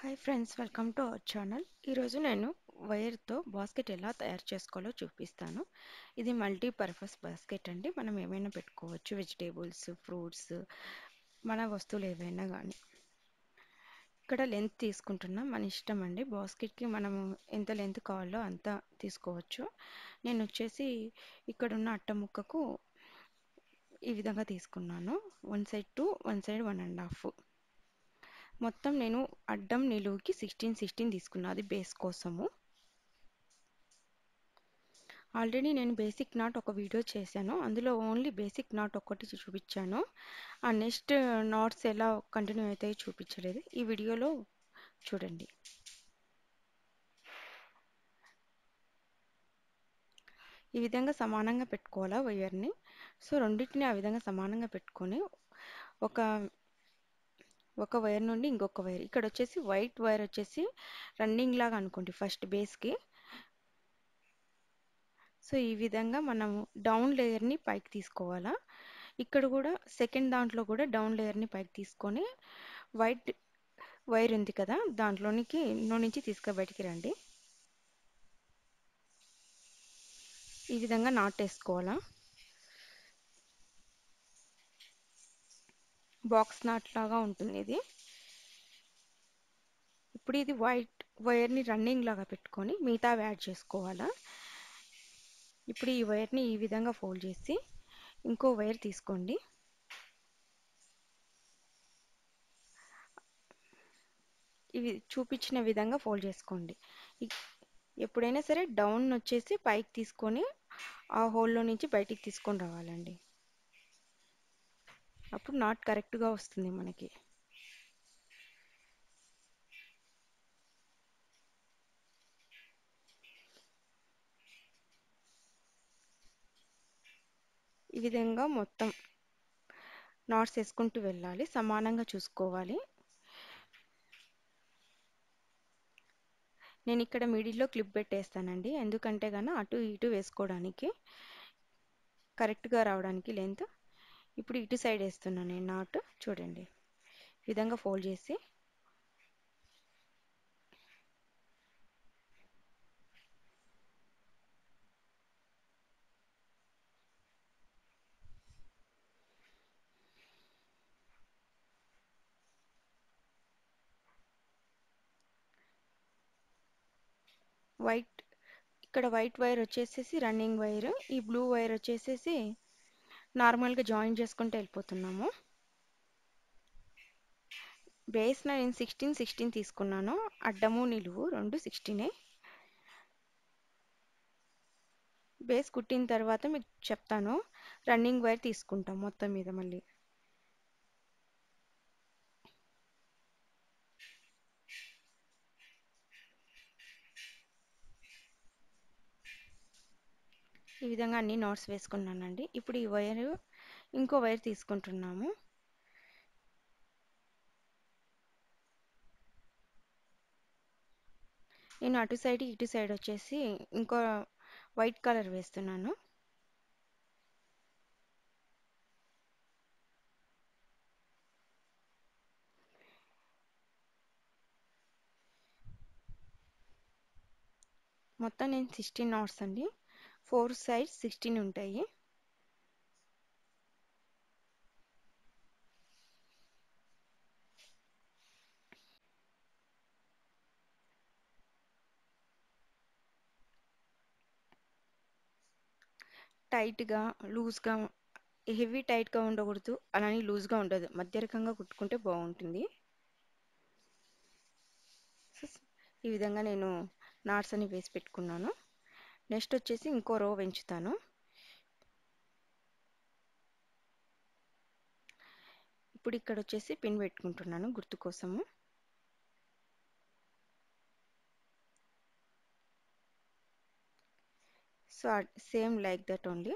Hi friends welcome to our channel ఈరోజు నేను వైర్తో basket ఎలా తయారు చేసుకోవాలో చూపిస్తాను. ఇది మల్టీపర్పస్ బాస్కెట్ అండి. మనం ఏమైనా పెట్టుకోవచ్చు. వెజిటేబుల్స్ ఫ్రూట్స్ మన వస్తువులు ఏవైనా కానీ ఇక్కడ లెంత్ తీసుకుంటున్నాం. మన ఇష్టం అండి. బాస్కెట్కి మనము ఎంత లెంత్ కావాలో అంత తీసుకోవచ్చు. నేను వచ్చేసి ఇక్కడున్న అట్ట ముక్కకు ఈ విధంగా తీసుకున్నాను. One side to one side one and half మొత్తం నేను అడ్డం నిలువుకి సిక్స్టీన్ సిక్స్టీన్ తీసుకున్నా అది బేస్ కోసము. ఆల్రెడీ నేను బేసిక్ నాట్ ఒక వీడియో చేశాను. అందులో ఓన్లీ బేసిక్ నాట్ ఒక్కటి చూపించాను. ఆ నెక్స్ట్ నాట్స్ uh, ఎలా కంటిన్యూ అవుతాయో చూపించలేదు. ఈ వీడియోలో చూడండి. ఈ విధంగా సమానంగా పెట్టుకోవాలా వైర్ని సో రెండింటిని ఆ విధంగా సమానంగా పెట్టుకొని ఒక ఒక వైర్ నుండి ఇంకొక వైర్. ఇక్కడ వచ్చేసి వైట్ వైర్ వచ్చేసి రన్నింగ్ లాగా అనుకోండి ఫస్ట్ బేస్కి. సో ఈ విధంగా మనము డౌన్ లేయర్ని పైకి తీసుకోవాలా. ఇక్కడ కూడా సెకండ్ దాంట్లో కూడా డౌన్ లేయర్ని పైకి తీసుకొని వైట్ వైర్ ఉంది కదా దాంట్లోనికి ఇంట్లో నుంచి తీసుకు బయటికి రండి. ఈ విధంగా నాటేసుకోవాలా బాక్స్ నాట్ లాగా ఉంటుంది ఇది. ఇప్పుడు ఇది వైట్ వైర్ని రన్నింగ్ లాగా పెట్టుకొని మిగతా యాడ్ చేసుకోవాలా. ఇప్పుడు ఈ వైర్ని ఈ విధంగా ఫోల్డ్ చేసి ఇంకో వైర్ తీసుకోండి. ఇవి చూపించిన విధంగా ఫోల్డ్ చేసుకోండి. ఎప్పుడైనా సరే డౌన్ వచ్చేసి పైకి తీసుకొని ఆ హోల్లో నుంచి బయటికి తీసుకొని రావాలండి. అప్పుడు నాట్ కరెక్ట్గా వస్తుంది మనకి. ఈ విధంగా మొత్తం నాట్స్ వేసుకుంటూ వెళ్ళాలి సమానంగా చూసుకోవాలి. నేను ఇక్కడ మిడిల్లో క్లిప్ పెట్టేస్తానండి ఎందుకంటే కన్నా అటు ఇటు వేసుకోవడానికి కరెక్ట్గా రావడానికి లెంత్ ఇప్పుడు ఇటు సైడ్ వేస్తున్నాను నేను నాటు చూడండి. ఈ విధంగా ఫోల్డ్ చేసి. వైట్ ఇక్కడ వైట్ వైర్ వచ్చేసేసి రన్నింగ్ వైర్ ఈ బ్లూ వైర్ వచ్చేసేసి నార్మల్గా జాయిన్ చేసుకుంటూ వెళ్ళిపోతున్నాము. బేస్ నేను సిక్స్టీన్ సిక్స్టీన్ తీసుకున్నాను. అడ్డము నిలువు రెండు సిక్స్టీనే. బేస్ కుట్టిన తర్వాత మీకు చెప్తాను. రన్నింగ్ వైర్ తీసుకుంటాం మొత్తం మీద మళ్ళీ. ఈ విధంగా అన్ని నాట్స్ వేసుకున్నానండి. ఇప్పుడు ఈ వైర్ ఇంకో వైర్ తీసుకుంటున్నాము. నేను అటు సైడ్ ఇటు సైడ్ వచ్చేసి ఇంకో వైట్ కలర్ వేస్తున్నాను. మొత్తం నేను సిక్స్టీన్ నాట్స్ అండి. ఫోర్ సైడ్స్ సిక్స్టీన్ ఉంటాయి. టైట్గా లూజ్గా హెవీ టైట్గా ఉండకూడదు. అలానే లూజ్గా ఉండదు. మధ్య రకంగా కుట్టుకుంటే బాగుంటుంది. ఈ విధంగా నేను నాట్స్ అని వేసి పెట్టుకున్నాను. నెక్స్ట్ వచ్చేసి ఇంకో రో పెంచుతాను ఇప్పుడు ఇక్కడ వచ్చేసి పిన్ పెట్టుకుంటున్నాను గుర్తు కోసము. So same like that only.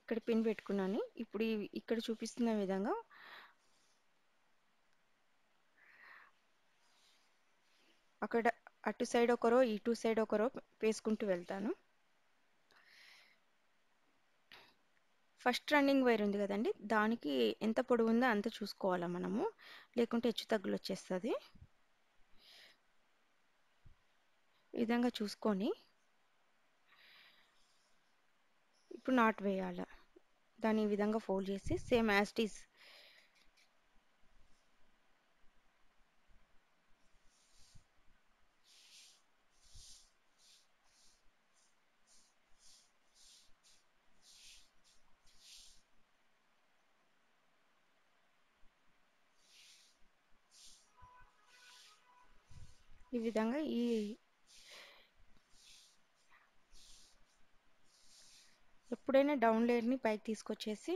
ఇక్కడ పిన్ పెట్టుకున్నాను. ఇప్పుడు ఇక్కడ చూపిస్తున్న విధంగా అక్కడ అటు సైడ్ ఒకరో ఇటు సైడ్ ఒకరో వేసుకుంటూ వెళ్తాను. ఫస్ట్ రన్నింగ్ వైర్ ఉంది కదండి దానికి ఎంత పొడవు ఉందో అంత చూసుకోవాలా మనము. లేకుంటే హెచ్చు తగ్గులు వచ్చేస్తుంది. ఈ విధంగా చూసుకొని ఇప్పుడు నాట్ వేయాలి. దాన్ని ఈ విధంగా ఫోల్డ్ చేసి సేమ్ యాస్టీస్ ఈ విధంగా ఈ ఎప్పుడైనా డౌన్ లేయర్ని పైకి తీసుకొచ్చేసి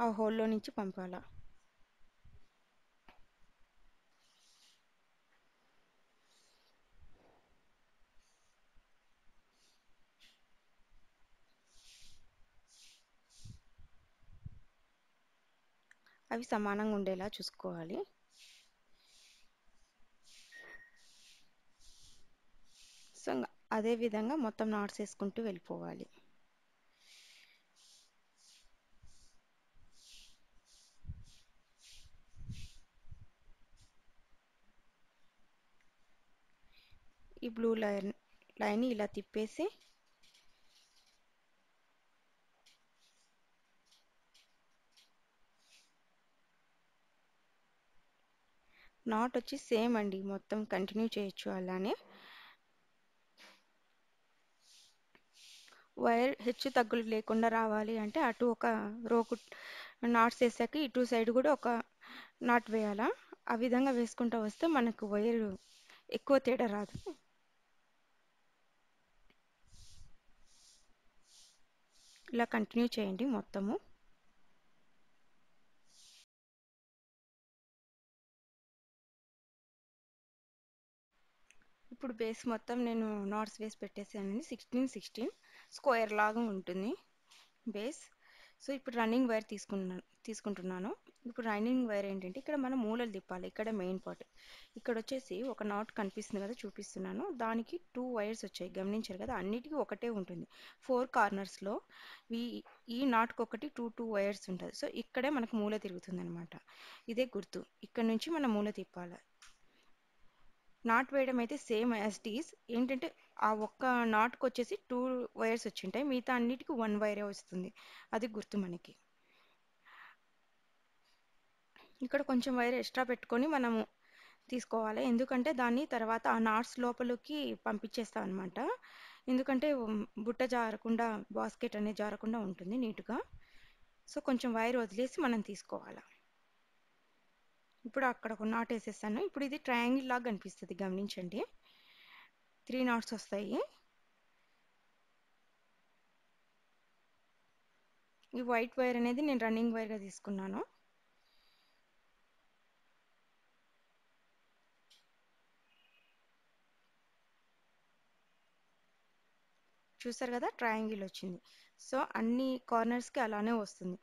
ఆ హోల్లో నుంచి పంపాలా. అవి సమానంగా ఉండేలా చూసుకోవాలి. సో అదే విధంగా మొత్తం నాట్స్ వేసుకుంటూ వెళ్ళిపోవాలి. ఈ బ్లూ లైన్ లైన్ ఇలా తిప్పేసి నాట్ వచ్చి సేమ్ అండి. మొత్తం కంటిన్యూ చేయొచ్చు అలానే. వైర్ హెచ్చు తగ్గులు లేకుండా రావాలి అంటే అటు ఒక రోకు నాట్స్ వేసాక ఇటు సైడ్ కూడా ఒక నాట్ వేయాలా? ఆ విధంగా వేసుకుంటూ వస్తే మనకు వైర్ ఎక్కువ తేడా రాదు. ఇలా కంటిన్యూ చేయండి మొత్తము. ఇప్పుడు బేస్ మొత్తం నేను నాట్స్ వేసి పెట్టేసానండి సిక్స్టీన్ సిక్స్టీన్. స్క్వేర్ లాగా ఉంటుంది బేస్. సో ఇప్పుడు రన్నింగ్ వైర్ తీసుకున్నాను తీసుకుంటున్నాను. ఇప్పుడు రన్నింగ్ వైర్ ఏంటంటే ఇక్కడ మనం మూలలు తిప్పాలి. ఇక్కడ మెయిన్ పార్ట్. ఇక్కడ వచ్చేసి ఒక నాట్ కనిపిస్తుంది కదా చూపిస్తున్నాను. దానికి టూ వైర్స్ వచ్చాయి. గమనించారు కదా అన్నిటికీ ఒకటే ఉంటుంది. ఫోర్ కార్నర్స్లో ఈ ఈ నాట్కి ఒకటి టూ టూ వైర్స్ ఉంటుంది సో ఇక్కడే మనకు మూల తిరుగుతుంది అనమాట ఇదే గుర్తు. ఇక్కడ నుంచి మనం మూల తిప్పాలి. నాట్ వేయడం అయితే సేమ్ యాజ్ ఏంటంటే ఆ ఒక్క నాట్కి వచ్చేసి టూ వైర్స్ వచ్చింటాయి. మిగతా అన్నిటికీ వన్ వైరే వస్తుంది. అది గుర్తు మనకి. ఇక్కడ కొంచెం వైర్ ఎక్స్ట్రా పెట్టుకొని మనము తీసుకోవాలి. ఎందుకంటే దాన్ని తర్వాత ఆ నాట్స్ లోపలికి పంపించేస్తాం అనమాట ఎందుకంటే బుట్ట జారకుండా బాస్కెట్ అనేది జారకుండా ఉంటుంది నీట్గా. సో కొంచెం వైర్ వదిలేసి మనం తీసుకోవాలి. ఇప్పుడు అక్కడ ఒక నాట్ వేసేస్తాను. ఇప్పుడు ఇది ట్రయాంగిల్ లాగా కనిపిస్తుంది గమనించండి. త్రీ నాట్స్ వస్తాయి. ఈ వైట్ వైర్ అనేది నేను రన్నింగ్ వైర్గా తీసుకున్నాను. చూసారు కదా ట్రయాంగిల్ వచ్చింది. సో అన్ని కార్నర్స్కి అలానే వస్తుంది.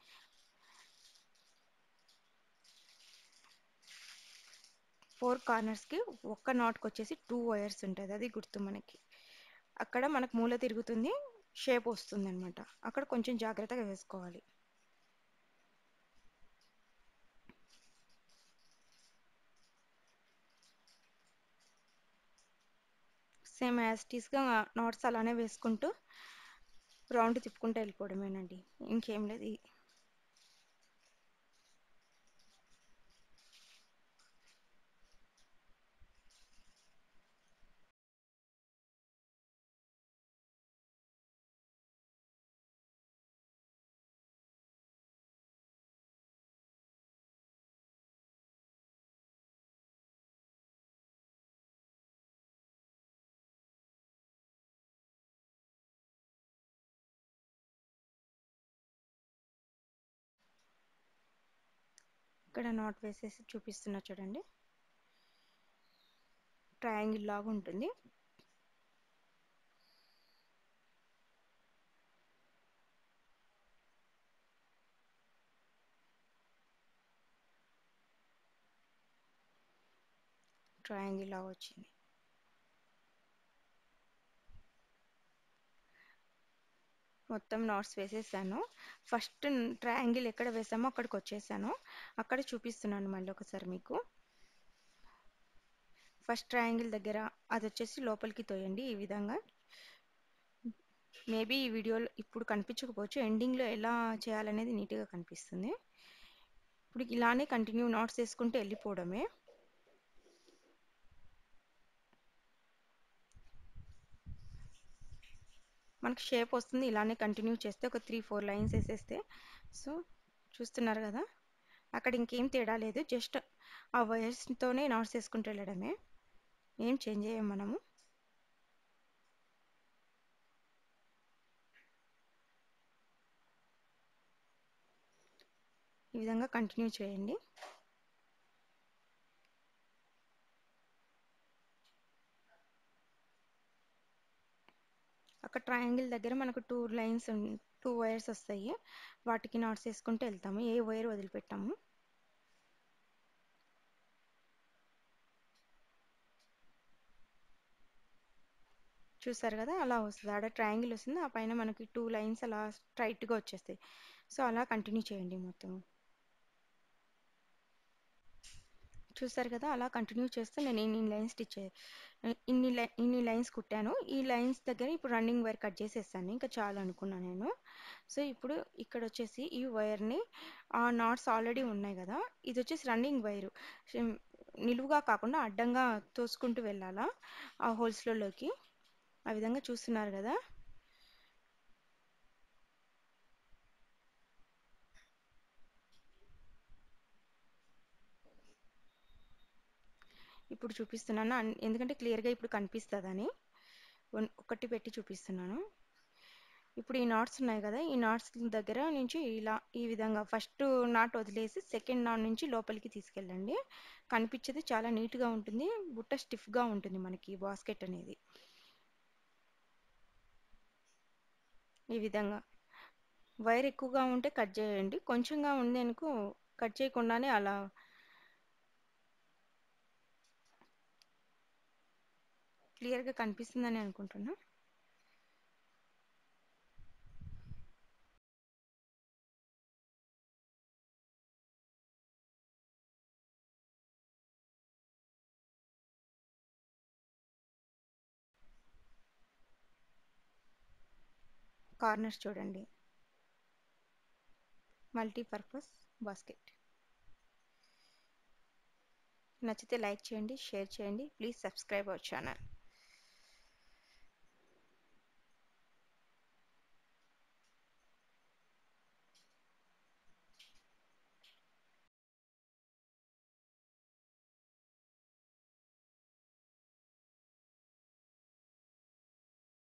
ఫోర్ కార్నర్స్కి ఒక్క నాట్కి వచ్చేసి టూ వైర్స్ ఉంటుంది. అది గుర్తు మనకి. అక్కడ మనకు మూల తిరుగుతుంది షేప్ వస్తుంది అనమాట అక్కడ కొంచెం జాగ్రత్తగా వేసుకోవాలి. సేమ్ యాస్టీస్గా నాట్స్ అలానే వేసుకుంటూ రౌండ్ తిప్పుకుంటూ వెళ్ళిపోవడమేనండి. ఇంకేం లేదు. ఇక్కడ నాట్ వేసేసి చూపిస్తున్నా చూడండి. ట్రయాంగిల్ లాగా ఉంటుంది. ట్రయాంగిల్ లాగా వచ్చింది. మొత్తం నాట్స్ వేసేసాను. ఫస్ట్ ట్రయాంగిల్ ఎక్కడ వేసామో అక్కడికి వచ్చేసాను అక్కడ చూపిస్తున్నాను మళ్ళీ ఒకసారి మీకు. ఫస్ట్ ట్రయాంగిల్ దగ్గర అది వచ్చేసి లోపలికి తోయండి ఈ విధంగా. మేబీ ఈ వీడియోలో ఇప్పుడు కనిపించకపోవచ్చు. ఎండింగ్లో ఎలా చేయాలనేది నీట్గా కనిపిస్తుంది. ఇప్పుడు ఇలానే కంటిన్యూ నాట్స్ వేసుకుంటూ వెళ్ళిపోవడమే. మనకు షేప్ వస్తుంది. ఇలానే కంటిన్యూ చేస్తే ఒక త్రీ ఫోర్ లైన్స్ వేసేస్తే. సో చూస్తున్నారు కదా? అక్కడ ఇంకేం తేడా లేదు. జస్ట్ ఆ వైర్స్తోనే నాట్స్ వేసుకుంటూ వెళ్ళడమే. ఏం చేంజ్ చేయం మనము? ఈ విధంగా కంటిన్యూ చేయండి. ఒక ట్రయాంగిల్ దగ్గర మనకు టూ లైన్స్ టూ వైర్స్ వస్తాయి. వాటికి నాట్స్ వేసుకుంటూ వెళ్తాము. ఏ వైర్ వదిలిపెట్టాము? చూసారు కదా? అలా వస్తుంది. ఆడ ట్రయాంగిల్ వస్తుంది. ఆ పైన మనకి టూ లైన్స్ అలా స్ట్రైట్గా వచ్చేస్తాయి. సో అలా కంటిన్యూ చేయండి మొత్తం చూసారు కదా అలా కంటిన్యూ చేస్తే నేను ఇన్ని లైన్స్ స్టిచ్ ఇన్ని లై ఇన్ని లైన్స్ కుట్టాను. ఈ లైన్స్ దగ్గర ఇప్పుడు రన్నింగ్ వైర్ కట్ చేసేసాను. ఇంకా చాలు అనుకున్నాను నేను. సో ఇప్పుడు ఇక్కడ వచ్చేసి ఈ వైర్ని ఆ నాట్స్ ఆల్రెడీ ఉన్నాయి కదా ఇది వచ్చేసి రన్నింగ్ వైరు. నిలువుగా కాకుండా అడ్డంగా తోసుకుంటూ వెళ్ళాలా ఆ హోల్స్లోకి? ఆ విధంగా చూస్తున్నారు కదా. ఇప్పుడు చూపిస్తున్నాను. ఎందుకంటే క్లియర్గా ఇప్పుడు కనిపిస్తుందని. ఒకటి పెట్టి చూపిస్తున్నాను. ఇప్పుడు ఈ నాట్స్ ఉన్నాయి కదా ఈ నాట్స్ దగ్గర నుంచి ఇలా ఈ విధంగా ఫస్ట్ నాట్ వదిలేసి సెకండ్ నాట్ నుంచి లోపలికి తీసుకెళ్ళండి. కనిపించేది చాలా నీట్గా ఉంటుంది. బుట్ట స్టిఫ్గా ఉంటుంది మనకి బాస్కెట్ అనేది. ఈ విధంగా. వైర్ ఎక్కువగా ఉంటే కట్ చేయండి. కొంచెంగా ఉంది అనుకో కట్ చేయకుండానే అలా క్లియర్గా కనిపిస్తుందని అనుకుంటున్నా. కార్నర్స్ చూడండి. Multipurpose basket. నచ్చితే లైక్ చేయండి షేర్ చేయండి. Please subscribe our channel.